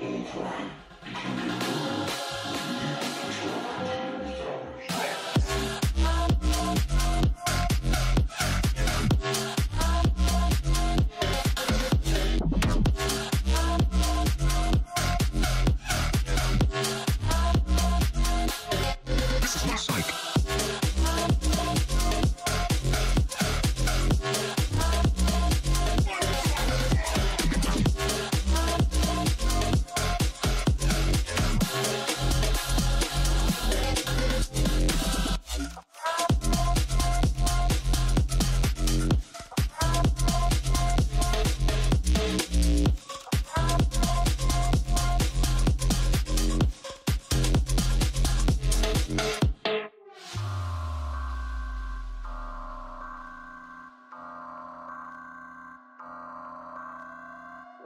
Move on.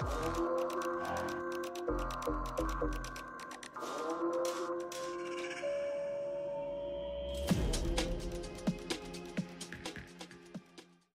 Thank